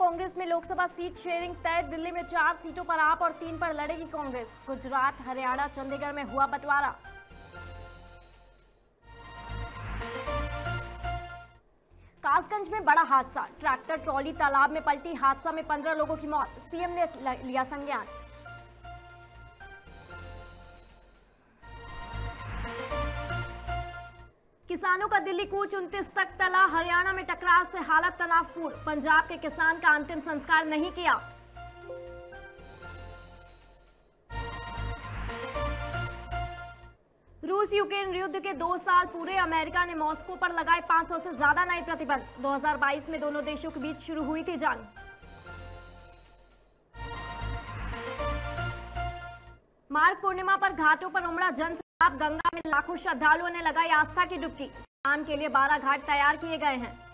कांग्रेस में Lok Sabha seat sharing तय, दिल्ली में चार सीटों पर आप और तीन पर लड़ेगी कांग्रेस। गुजरात, हरियाणा, चंडीगढ़ में हुआ बंटवारा। कासगंज में बड़ा हादसा, ट्रैक्टर, ट्रॉली, तालाब में पलटी, हादसा में पंद्रह लोगों की मौत, सीएम ने लिया संज्ञान। किसानों का दिल्ली कूच उनतीस तक टला हरियाणा में से हालत तनावपूर्ण। पंजाब के किसान का अंतिम संस्कार नहीं किया। रूस यूक्रेन युद्ध के दो साल पूरे अमेरिका ने मॉस्को पर लगाए 500 से ज़्यादा नए प्रतिबंध। 2022 में दोनों देशों के बीच शुरू हुई थी जंग। मार्ग पूर्णिमा पर घाटों पर उमड़ा जन गंगा में लाखों श्रद्धालुओं ने लगाई आस्था की डुबकी। स्नान के लिए बारह घाट तैयार किए गए हैं।